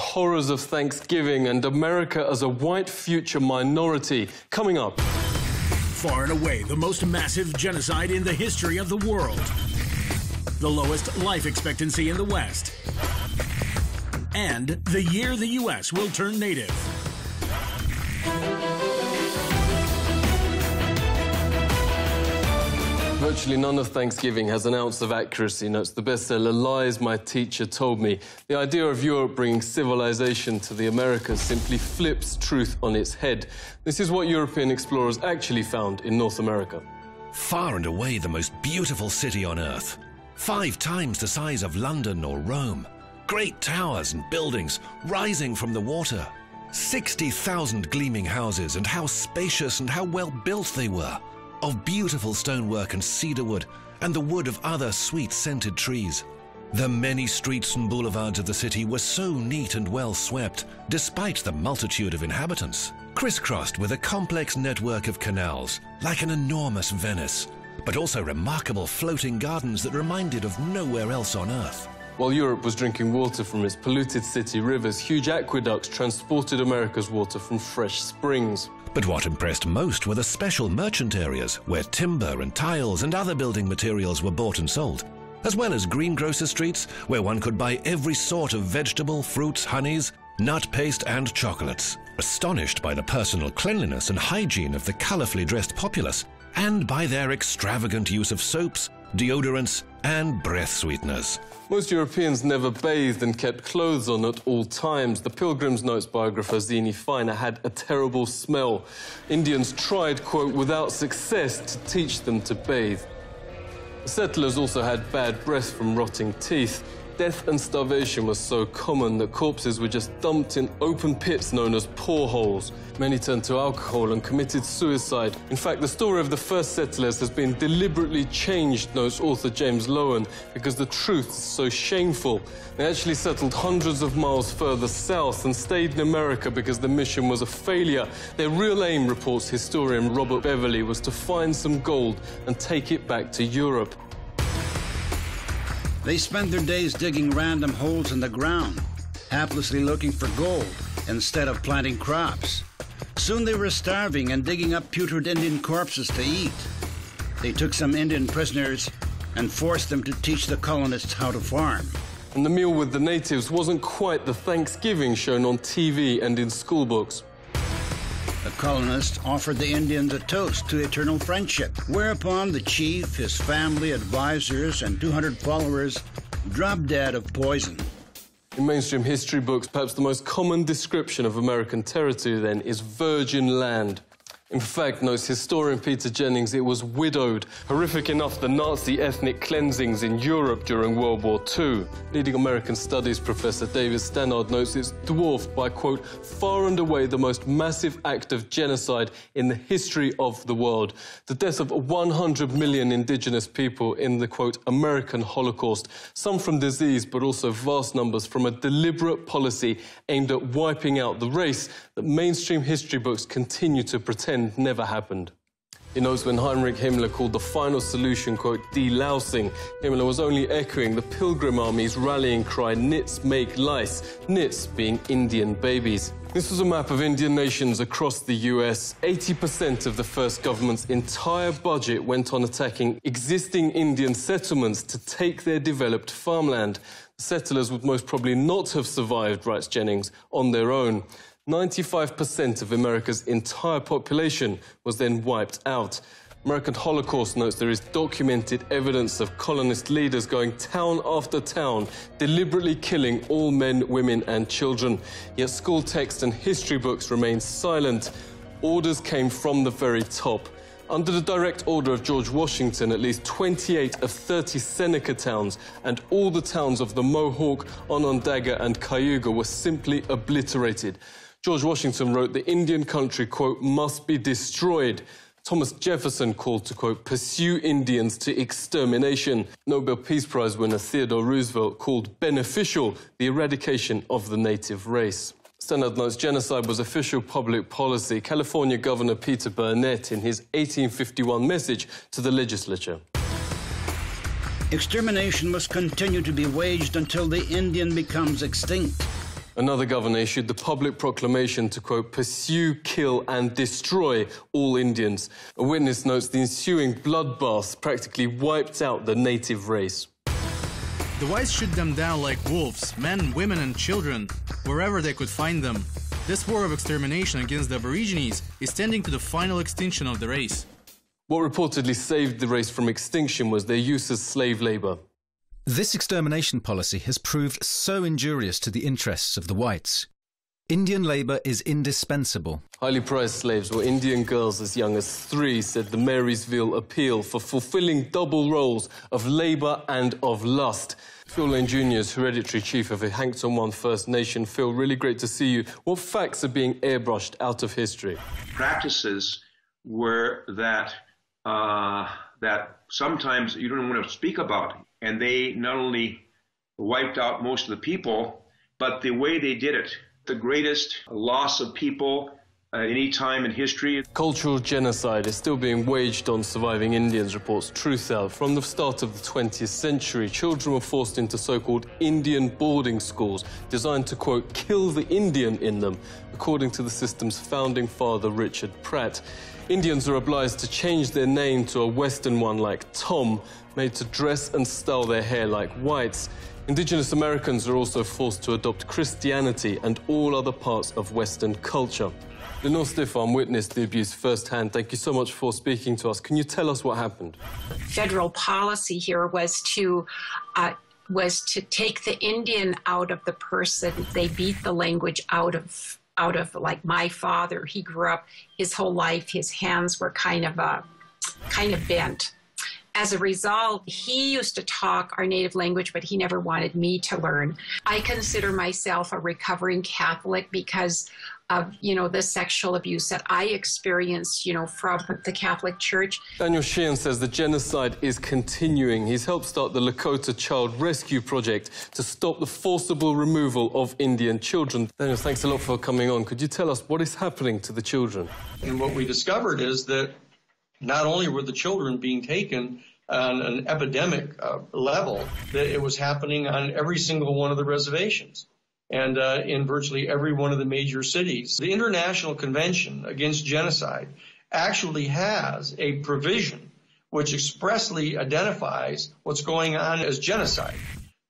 horrors of Thanksgiving, and America as a white future minority. Coming up. Far and away the most massive genocide in the history of the world. The lowest life expectancy in the West. And the year the U.S. will turn native. Virtually none of Thanksgiving has an ounce of accuracy, notes the bestseller Lies My Teacher Told Me. The idea of Europe bringing civilization to the Americas simply flips truth on its head. This is what European explorers actually found in North America. Far and away the most beautiful city on earth. Five times the size of London or Rome. Great towers and buildings rising from the water. 60,000 gleaming houses, and how spacious and how well built they were of beautiful stonework and cedar wood, and the wood of other sweet scented trees. The many streets and boulevards of the city were so neat and well swept, despite the multitude of inhabitants, crisscrossed with a complex network of canals, like an enormous Venice, but also remarkable floating gardens that reminded of nowhere else on earth. While Europe was drinking water from its polluted city rivers, huge aqueducts transported America's water from fresh springs. But what impressed most were the special merchant areas where timber and tiles and other building materials were bought and sold, as well as greengrocer streets where one could buy every sort of vegetable, fruits, honeys, nut paste and chocolates. Astonished by the personal cleanliness and hygiene of the colourfully dressed populace, and by their extravagant use of soaps, deodorants, and breath sweeteners. Most Europeans never bathed and kept clothes on at all times. The Pilgrim's Notes biographer Zini Feiner had a terrible smell. Indians tried, quote, without success to teach them to bathe. The settlers also had bad breath from rotting teeth death and starvation was so common that corpses were just dumped in open pits known as poreholes. Many turned to alcohol and committed suicide. In fact, the story of the first settlers has been deliberately changed, notes author James Loewen, because the truth is so shameful. They actually settled hundreds of miles further south and stayed in America because the mission was a failure. Their real aim, reports historian Robert Beverley, was to find some gold and take it back to Europe. They spent their days digging random holes in the ground, haplessly looking for gold instead of planting crops. Soon they were starving and digging up putrid Indian corpses to eat. They took some Indian prisoners and forced them to teach the colonists how to farm. And the meal with the natives wasn't quite the Thanksgiving shown on TV and in schoolbooks. The colonists offered the Indians a toast to eternal friendship, whereupon the chief, his family, advisors, and 200 followers dropped dead of poison. In mainstream history books, perhaps the most common description of American territory then is virgin land. In fact, notes historian Peter Jennings, it was widowed. Horrific enough, the Nazi ethnic cleansings in Europe during World War II. Leading American studies professor David Stannard notes it's dwarfed by, quote, far and away the most massive act of genocide in the history of the world. The death of 100 million indigenous people in the, quote, American Holocaust. Some from disease, but also vast numbers from a deliberate policy aimed at wiping out the race that mainstream history books continue to pretend never happened. He knows when Heinrich Himmler called the final solution, quote, delousing, Himmler was only echoing the Pilgrim Army's rallying cry, nits make lice, nits being Indian babies. This was a map of Indian nations across the US. 80% of the first government's entire budget went on attacking existing Indian settlements to take their developed farmland. Settlers would most probably not have survived, writes Jennings, on their own. 95% of America's entire population was then wiped out. American Holocaust notes there is documented evidence of colonist leaders going town after town, deliberately killing all men, women, and children. Yet school texts and history books remain silent. Orders came from the very top. Under the direct order of George Washington, at least 28 of 30 Seneca towns and all the towns of the Mohawk, Onondaga, and Cayuga were simply obliterated. George Washington wrote, the Indian country, quote, must be destroyed. Thomas Jefferson called to, quote, pursue Indians to extermination. Nobel Peace Prize winner Theodore Roosevelt called beneficial the eradication of the native race. Stannard notes genocide was official public policy. California Governor Peter Burnett in his 1851 message to the legislature. Extermination must continue to be waged until the Indian becomes extinct. Another governor issued the public proclamation to, quote, pursue, kill, and destroy all Indians. A witness notes the ensuing bloodbaths practically wiped out the native race. The whites shoot them down like wolves, men, women, and children, wherever they could find them. This war of extermination against the Aborigines is tending to the final extinction of the race. What reportedly saved the race from extinction was their use as slave labor. This extermination policy has proved so injurious to the interests of the whites. Indian labour is indispensable. Highly prized slaves were Indian girls as young as three, said the Marysville Appeal, for fulfilling double roles of labour and of lust. Phil Lane Jr. is hereditary chief of the Ihanktonwan First Nation. Phil, really great to see you. What facts are being airbrushed out of history? Practices were that uh, that sometimes you don't want to speak about, and they not only wiped out most of the people, but the way they did it the greatest loss of people uh, any time in history. Cultural genocide is still being waged on surviving Indians, reports Truthout. From the start of the 20th century, children were forced into so-called Indian boarding schools, designed to, quote, kill the Indian in them, according to the system's founding father, Richard Pratt. Indians are obliged to change their name to a Western one like Tom, made to dress and style their hair like whites. Indigenous Americans are also forced to adopt Christianity and all other parts of Western culture. Lenore Stefan witnessed the abuse firsthand. Thank you so much for speaking to us. Can you tell us what happened? Federal policy here was to uh, was to take the Indian out of the person. They beat the language out of out of like my father. He grew up his whole life. His hands were kind of uh, kind of bent as a result, he used to talk our native language, but he never wanted me to learn. I consider myself a recovering Catholic because of you know the sexual abuse that I experienced, you know, from the Catholic Church. Daniel Sheehan says the genocide is continuing. He's helped start the Lakota Child Rescue Project to stop the forcible removal of Indian children. Daniel, thanks a lot for coming on. Could you tell us what is happening to the children? And what we discovered is that not only were the children being taken on an epidemic uh, level, that it was happening on every single one of the reservations and uh, in virtually every one of the major cities. The International Convention Against Genocide actually has a provision which expressly identifies what's going on as genocide.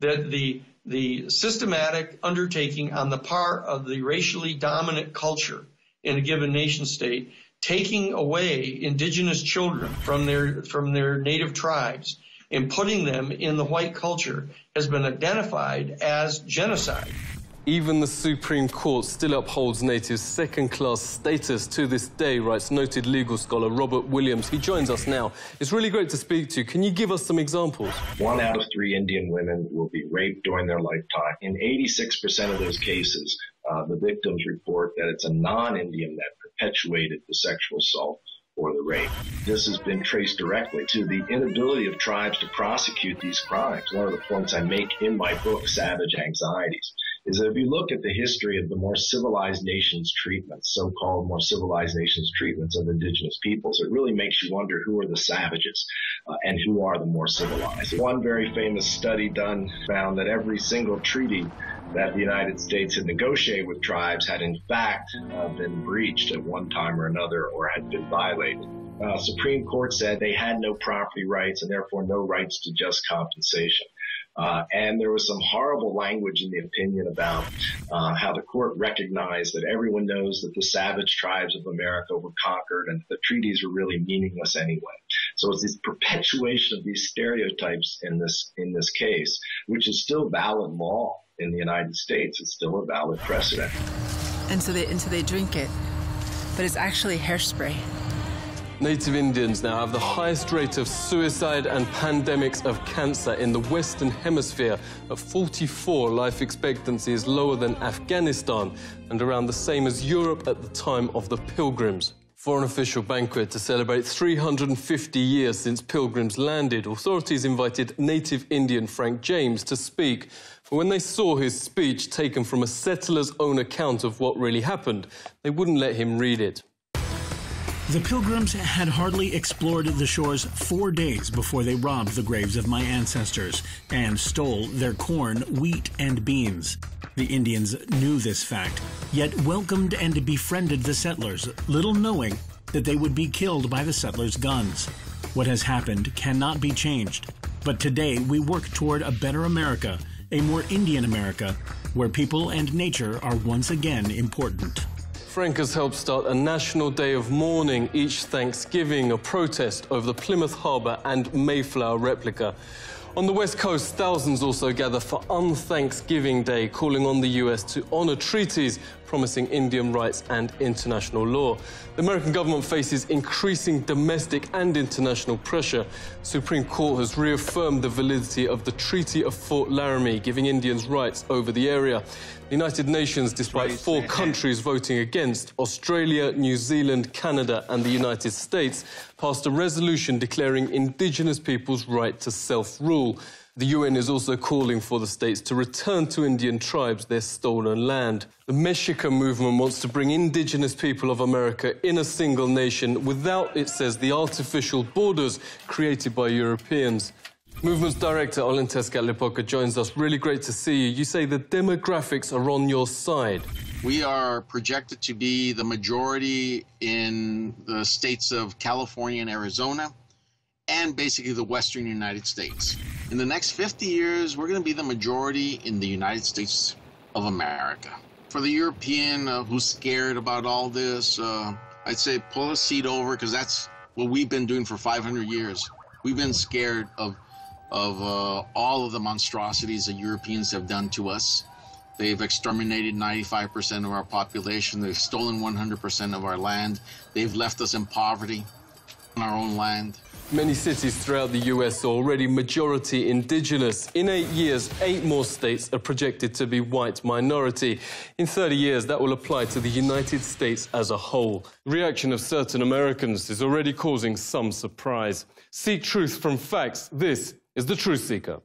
That the the systematic undertaking on the part of the racially dominant culture in a given nation state taking away indigenous children from their from their native tribes and putting them in the white culture has been identified as genocide. Even the Supreme Court still upholds natives' second class status to this day, writes noted legal scholar Robert Williams. He joins us now. It's really great to speak to you. Can you give us some examples? One out of three Indian women will be raped during their lifetime. In 86% of those cases, uh, the victims report that it's a non Indian that perpetuated the sexual assault or the rape. This has been traced directly to the inability of tribes to prosecute these crimes. One of the points I make in my book, Savage Anxieties, is that if you look at the history of the more civilized nations treatments, so-called more civilized nations treatments of indigenous peoples, it really makes you wonder who are the savages uh, and who are the more civilized. One very famous study done found that every single treaty that the United States had negotiated with tribes had in fact uh, been breached at one time or another or had been violated. Uh, Supreme Court said they had no property rights and therefore no rights to just compensation. Uh, and there was some horrible language in the opinion about uh, how the court recognized that everyone knows that the savage tribes of America were conquered and the treaties were really meaningless anyway. So it's this perpetuation of these stereotypes in this in this case, which is still valid law in the United States. It's still a valid precedent. And so they and so they drink it, but it's actually hairspray. Native Indians now have the highest rate of suicide and pandemics of cancer in the Western Hemisphere. At 44, life expectancy is lower than Afghanistan and around the same as Europe at the time of the Pilgrims. For an official banquet to celebrate 350 years since Pilgrims landed, authorities invited native Indian Frank James to speak. But when they saw his speech taken from a settler's own account of what really happened, they wouldn't let him read it. The pilgrims had hardly explored the shores four days before they robbed the graves of my ancestors and stole their corn, wheat, and beans. The Indians knew this fact, yet welcomed and befriended the settlers, little knowing that they would be killed by the settlers' guns. What has happened cannot be changed, but today we work toward a better America, a more Indian America, where people and nature are once again important. Frank has helped start a national day of mourning each Thanksgiving, a protest over the Plymouth Harbour and Mayflower replica. On the West Coast, thousands also gather for Unthanksgiving Day, calling on the US to honor treaties promising Indian rights and international law. The American government faces increasing domestic and international pressure. Supreme Court has reaffirmed the validity of the Treaty of Fort Laramie, giving Indians rights over the area. The United Nations, despite four countries voting against, Australia, New Zealand, Canada, and the United States, passed a resolution declaring Indigenous peoples' right to self rule. The UN is also calling for the states to return to Indian tribes their stolen land. The Mexica movement wants to bring indigenous people of America in a single nation without, it says, the artificial borders created by Europeans. Movement's director, Olin Tezcatlipoca, joins us. Really great to see you. You say the demographics are on your side. We are projected to be the majority in the states of California and Arizona and basically the western United States. In the next 50 years, we're going to be the majority in the United States of America. For the European uh, who's scared about all this, uh, I'd say pull a seat over because that's what we've been doing for 500 years. We've been scared of of uh, all of the monstrosities that Europeans have done to us. They've exterminated 95% of our population. They've stolen 100% of our land. They've left us in poverty on our own land. Many cities throughout the US are already majority indigenous. In eight years, eight more states are projected to be white minority. In 30 years, that will apply to the United States as a whole. Reaction of certain Americans is already causing some surprise. Seek truth from facts. This is The Truth Seeker.